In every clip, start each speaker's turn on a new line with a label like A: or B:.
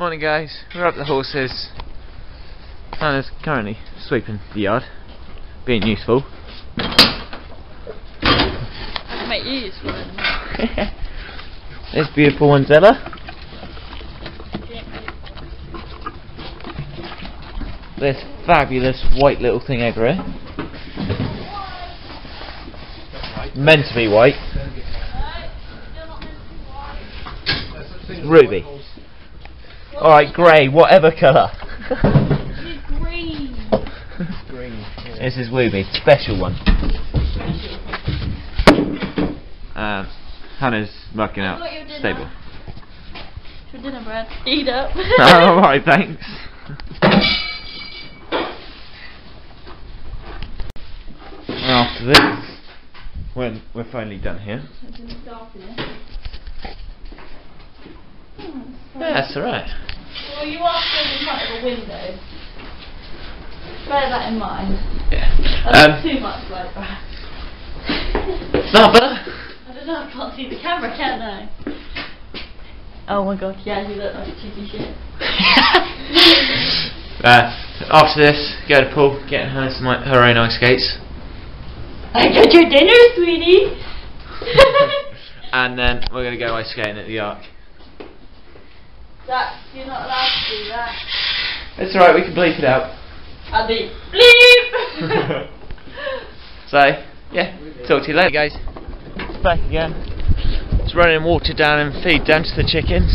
A: Morning guys, we're up the horses. Hannah's currently sweeping the yard, being useful.
B: Make you useful.
A: this beautiful one Zella. This fabulous white little thing over here. Meant to be white. Ruby. Alright, grey, whatever colour.
B: green.
A: Green. This is Ruby, special one. Um, Hannah's mucking out
B: Got your dinner.
A: stable.
B: For dinner, Brad. Eat up.
A: Alright, thanks. And after this, when we're finally done here. Yeah, that's alright.
B: Well, you are still in front of a window. Bear that in mind.
A: Yeah.
B: That's
A: Um,
B: too much like that.
A: no, but.
B: I don't know, I can't see the camera, can I? Oh my god, yeah, you look like cheeky shit.
A: uh, after this, go to Poole, get her some her own ice skates,
B: I got your dinner, sweetie!
A: and then we're gonna go ice skating at the Ark.
B: That, you're not allowed to do that.
A: It's alright, we can bleep it out.
B: I'll be bleep!
A: So, yeah, talk to you later, guys. Back again. It's running water down and feed down to the chickens.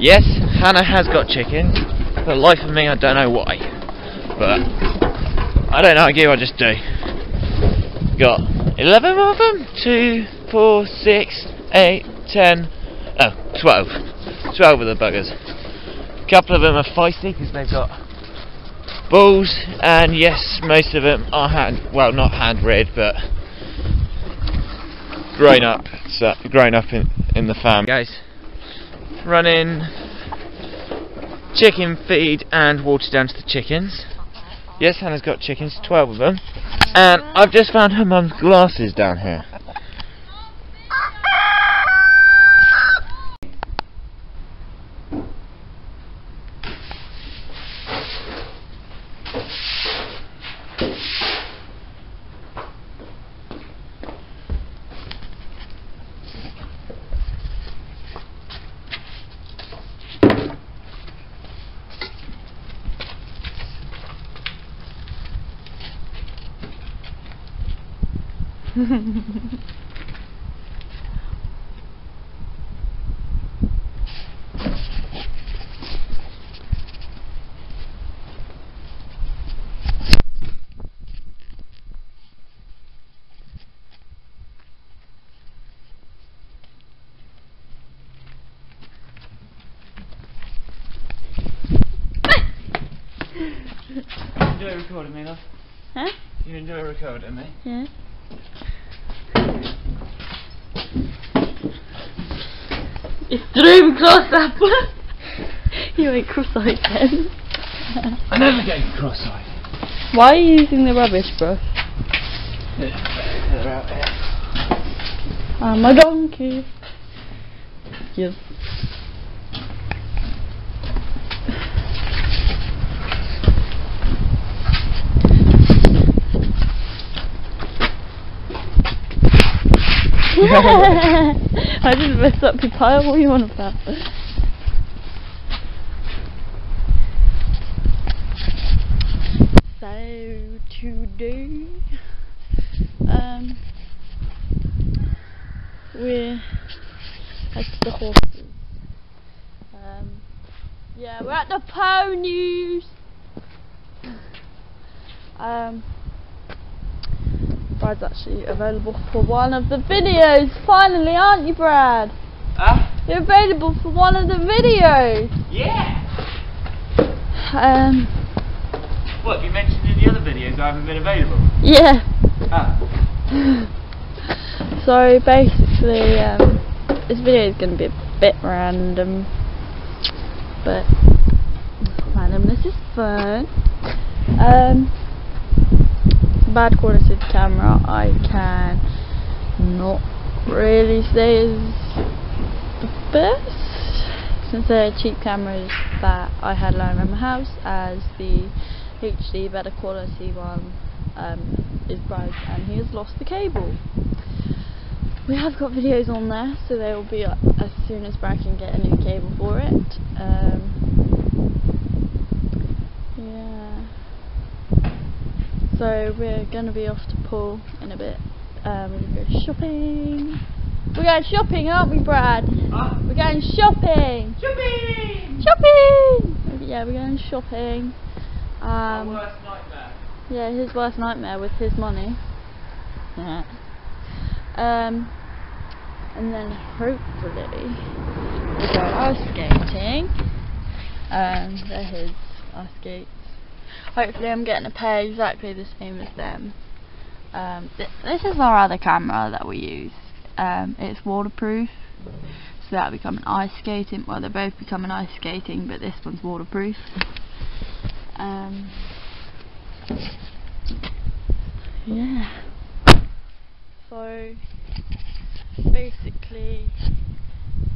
A: Yes, Hannah has got chickens. For the life of me, I don't know why. But, I don't argue, I just do. Got 11 of them? 2, 4, 6, 8, 10, oh, 12. 12 of the buggers. A couple of them are feisty because they've got bulls, and yes, most of them are hand, well, not hand reared, but grown up, so grown up in in the farm. Guys, running chicken feed and water down to the chickens. Yes, Hannah's got chickens, twelve of them, and I've just found her mum's glasses down here. Enjoy recording me, love?
B: huh?
A: You enjoy recording me?
B: Yeah. It's close up. you ain't cross-eyed then.
A: I never get cross-eyed.
B: Why are you using the rubbish brush?
A: They're out there.
B: I'm a donkey. Yes. I didn't mess up your pile. What are you on about? So today, um, we're at the horses. Um, yeah, we're at the ponies. Um, Brad's actually available for one of the videos. Finally, aren't you, Brad?
A: Ah,
B: You're available for one of the videos.
A: yeah!
B: Um,
A: What, you mentioned in the other videos I haven't been available?
B: yeah.
A: Ah.
B: So basically, um, this video is going to be a bit random, but randomness is fun. Um, bad quality of camera, I can not really say is the best. since they're cheap cameras that I had lying around my house, as the HD better quality one um, is broke and he has lost the cable. We have got videos on there, so they will be up as soon as Brad can get a new cable for it. Um, yeah. So we're gonna be off to Poole in a bit. Um, we're gonna go shopping. We're going shopping, aren't we, Brad?
A: Ah,
B: We're going shopping.
A: shopping!
B: Shopping. Yeah, we're going shopping. Um,
A: worst nightmare.
B: yeah, his worst nightmare with his money. Yeah. Um, and then hopefully we'll go ice skating. Um, they're his ice skates. Hopefully I'm getting a pair exactly the same as them. Um, th- this is our other camera that we use. Um, it's waterproof, so that'll become an ice skating. Well, they're both becoming ice skating, but this one's waterproof. Um, yeah. So basically,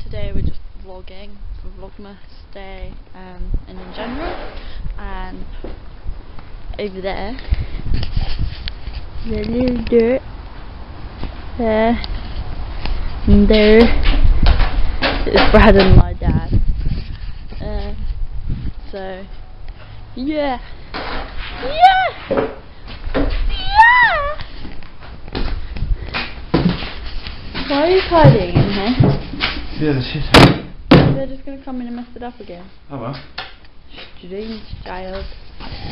B: today we're just vlogging for Vlogmas Day um, and in general. And over there, the little dirt there, and there is Brad and my dad. Uh, so yeah. Yeah. Yeah. Why are you hiding in here?
A: Yeah, the shit.
B: They're just gonna come in and mess it up again.
A: Oh well.
B: Strange child.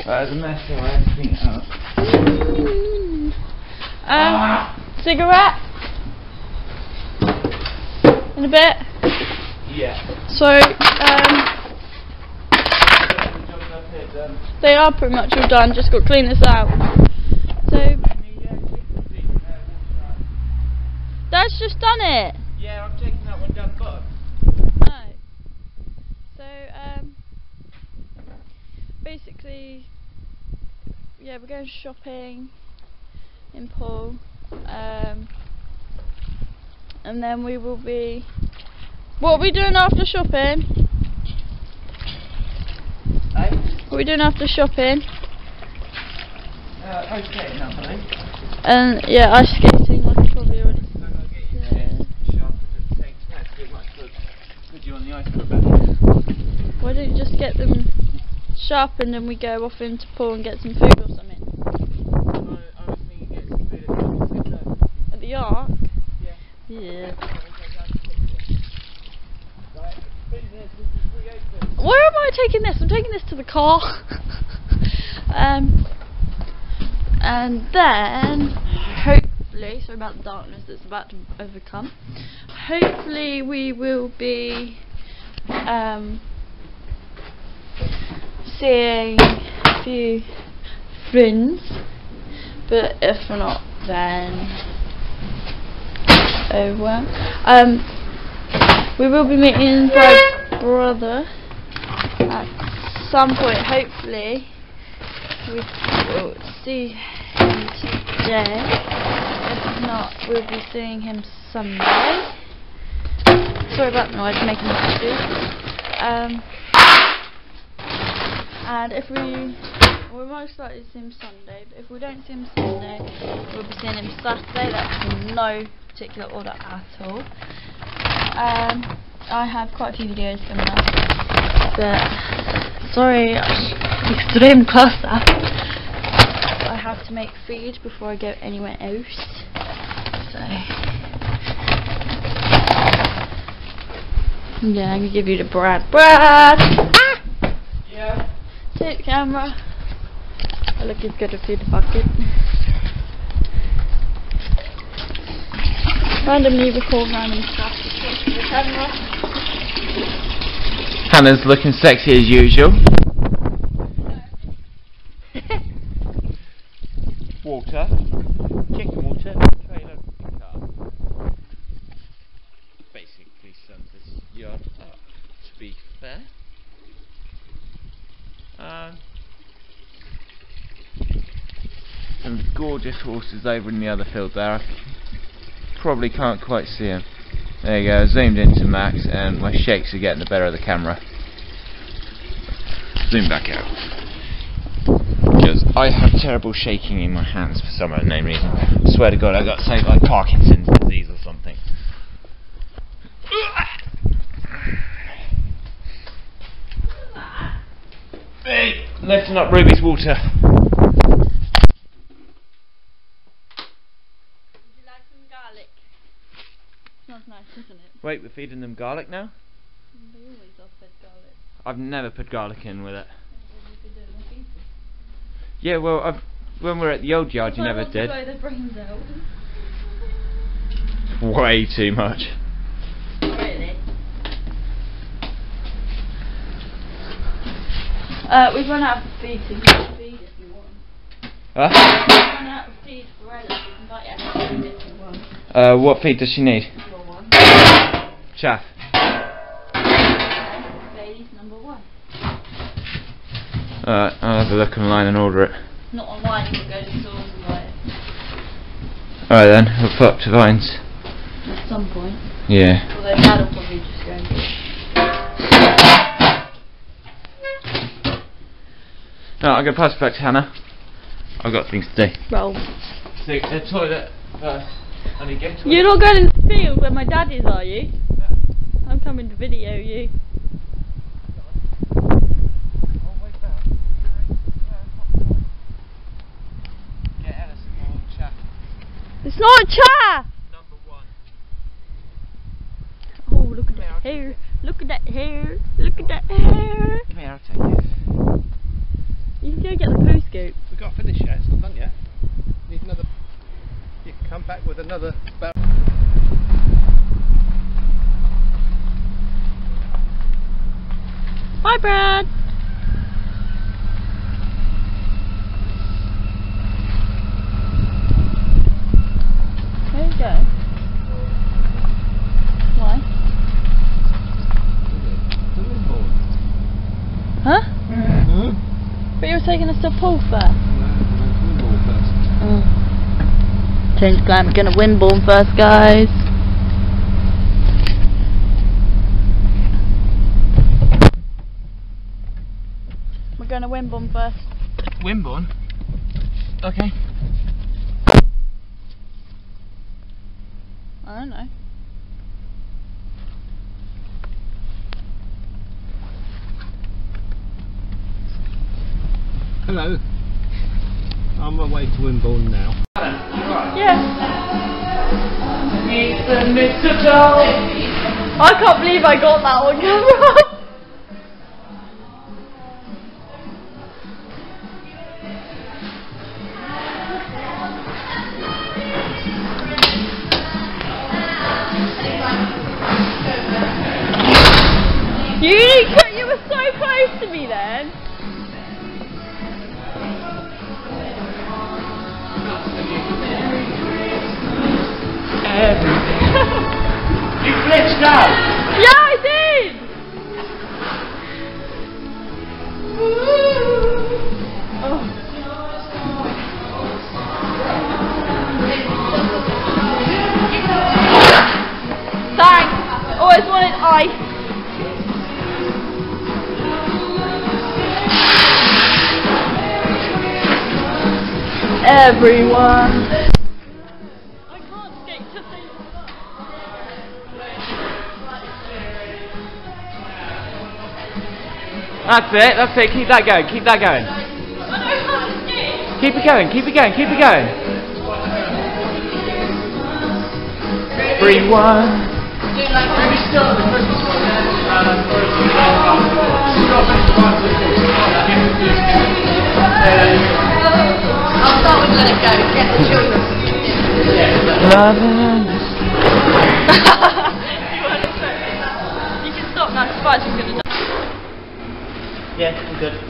A: That was a mess, so I had to clean up.
B: Um, cigarette. In a bit.
A: Yeah.
B: So, um, they are pretty much all done. Just got to clean this out. So, Dad's just done it.
A: Yeah, I'm taking that one down the bottom.
B: So, um, basically, yeah, we're going shopping in Poole, um, and then we will be. What are we doing after shopping?
A: Hey?
B: What are we doing after shopping?
A: Uh, okay, now, honey.
B: And yeah, ice skating, like I probably already.
A: I'm gonna get your head sharpened at the same time. It might put, put you on the ice for a bit.
B: Why don't you just get them sharpened and then we go off into Poole and get some food or something?
A: I, I was thinking get some food at the same.
B: At the Ark?
A: Yeah.
B: Yeah.
A: Right, business is reopened.
B: Where am I taking this? I'm taking this to the car. um, and then, hopefully, sorry about the darkness that's about to overcome. Hopefully, we will be um, seeing a few friends. But if not, then oh well. Um, we will be meeting my brother at some point, hopefully. We will see him today. If not, we'll be seeing him Sunday. Sorry about the noise, making messages. Um, and if we, we'll most likely see him Sunday, but if we don't see him Sunday, we'll be seeing him Saturday. That's no particular order at all. Um, I have quite a few videos coming up. But sorry, extreme close up. I have to make feed before I go anywhere else. So yeah, I'm gonna give you the Brad. Brad. Take the camera. I look as good as through the bucket. Randomly record random stuff. Take the camera.
A: Hannah's looking sexy as usual. Water. Chicken water. Trailer car. Basically sums this yard up, to be fair. Um, and the gorgeous horses over in the other field there. I probably can't quite see them. There you go, zoomed into max, and my shakes are getting the better of the camera. Zoom back out. Because I have terrible shaking in my hands for some unknown reason. I swear to God, I got something like Parkinson's disease or something. Hey, lifting up Ruby's water.
B: Would you like some garlic? Doesn't it?
A: Wait, we're feeding them garlic now?
B: They always offered garlic.
A: I've never put garlic in with it.
B: What have you doing? What eating?
A: Yeah, well, I've, when we were at the old yard, you
B: I
A: never did.
B: To blow the brains out.
A: Way too much.
B: Really? Uh, we've run out of feed, so you can feed if you want.
A: Huh?
B: We've run out of feed for Ella, so you can buy extra feed if you want.
A: Uh, what feed does she need?
B: Your one.
A: Chaff.
B: Bailey's number one.
A: Alright, I'll have a look online and order it.
B: Not online, you can go to stores and buy it.
A: Alright then, we'll put up to Vines.
B: At some point.
A: Yeah.
B: Although Dad will probably just go and do it.
A: No, I'm going to pass it back to Hannah. I've got things to do.
B: Roll.
A: So, the toilet first. I need to get to
B: You're not going in the field where my dad is, are you? I'm coming to video you. It's not a chair!
A: Number one.
B: Oh, look at that hair. Look at that hair. Look at that hair.
A: Come here, I'll take it.
B: You can go get the poo scoop.
C: We've got to finish yet, it's not done yet. Need another. You can come back with another barrel.
B: Bye, Brad. There you go. Why? Huh? But you were taking us to Poole first. Mm. Change plan. We're gonna Wimborne first, guys. We're going to Wimborne first.
A: Wimborne? Okay.
B: I don't know.
C: Hello. I'm on my way to Wimborne now.
B: Yeah. I can't believe I got that on camera. Everyone.
A: That's it, that's it, keep that going, keep that going. Keep it going, keep it going, keep it going. Everyone. Loving.
B: You can stop now, Spice is gonna die.
A: Yeah, I'm good.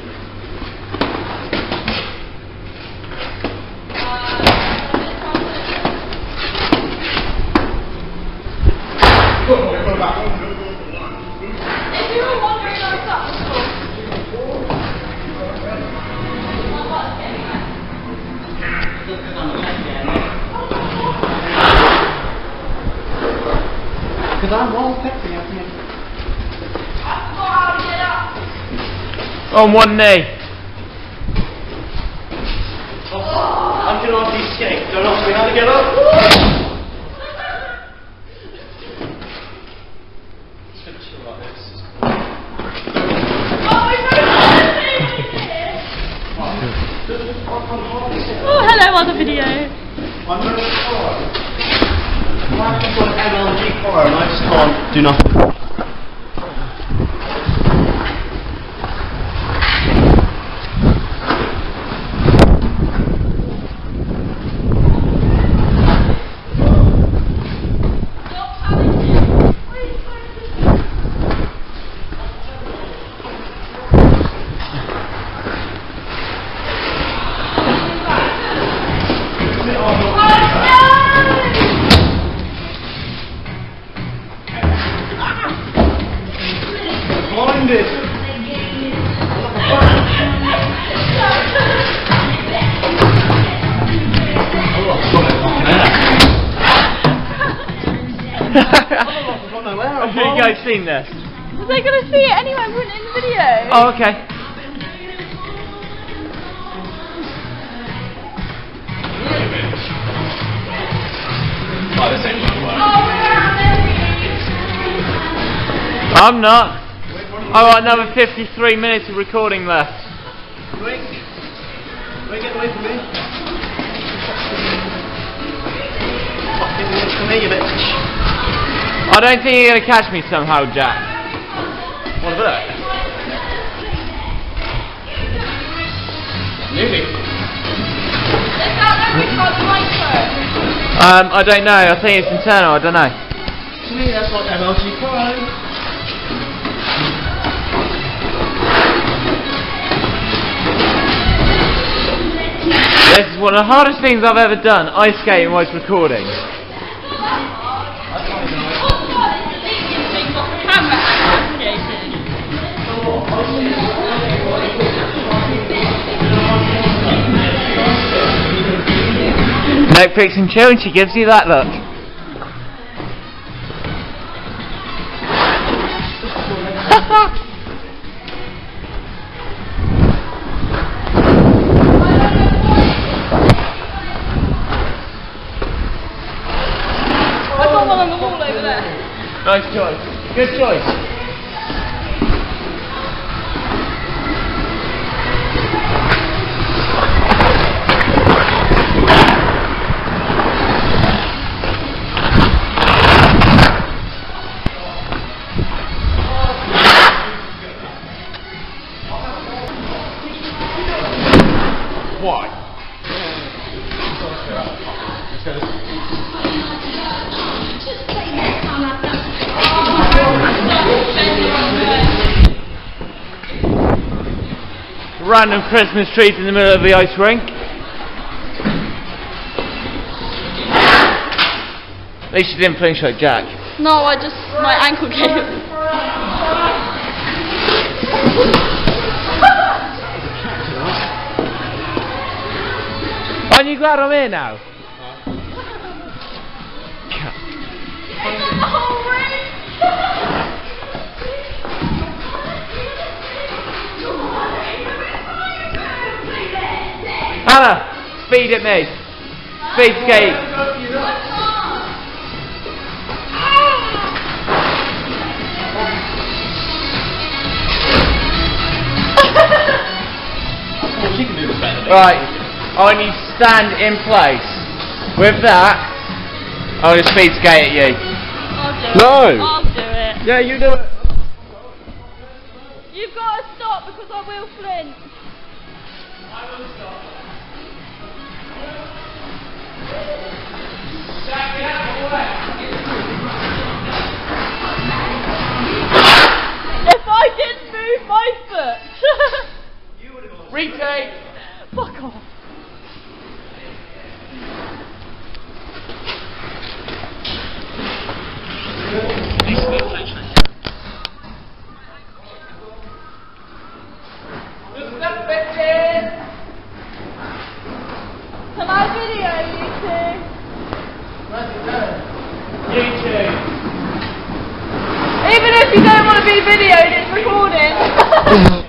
C: Because I'm wallpapering up here.
A: On one knee.
C: Oh, I'm going to ask skate. Don't ask me how to get up.
B: Oh, hello, other video.
C: I'm going to car. I've got an MLG car and I just can't do nothing.
A: Oh, okay. I'm not. I've got another 53 minutes of recording left.
C: Wait. Wait, get away from me. Fucking away from me, you bitch.
A: I don't think you're going to catch me somehow, Jack.
C: What about that?
A: Um, I don't know. I think it's internal. I don't know.
C: To me, that's like MLG Pro.
A: This is one of the hardest things I've ever done, ice skating whilst recording. Netflix and chill and she gives you that look. Nice choice. Good choice. Random Christmas trees in the middle of the ice rink. At least you didn't flinch like Jack.
B: No, I just my ankle gave.
A: Aren't you glad I'm here now? Anna, speed at me. Speed skate.
C: Well, she can do this better.
A: Right, I need to stand in place. With that, I'm going to speed skate at you.
B: I'll do
A: No.
B: it. I'll do it.
A: Yeah, you do it.
B: You've got to stop because I will flinch. If I didn't move my foot.
A: Retake.
B: Fuck off. Can my video, YouTube. Let's.
A: YouTube.
B: Even if you don't want to be videoed, it's recording.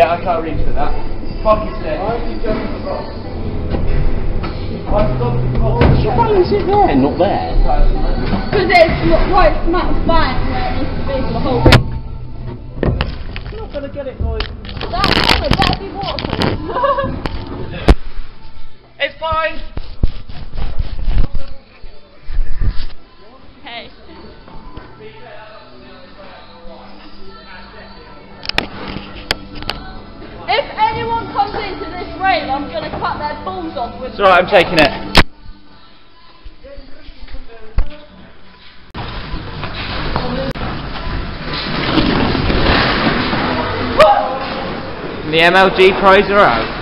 A: Yeah, I can't reach for that. Pocket set.
C: Why did you jump in the box?
A: I've got the pocket
C: Why is it there, not there?
B: Because it's not right smack bang where it needs to be for the whole ring.
A: You're not going to get it, boys.
B: That camera better be waterproof.
A: It's fine.
B: hey. If anyone comes into this rail, I'm going to cut their balls off with
A: It's alright, I'm taking it. The MLG prize are out.